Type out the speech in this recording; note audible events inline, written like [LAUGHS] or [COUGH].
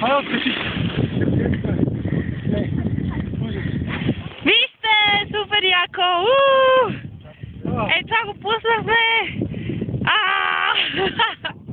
Хайде, откачи Вижте, супер яко! Уу! Е, това го пуснахме! Ааа! [LAUGHS]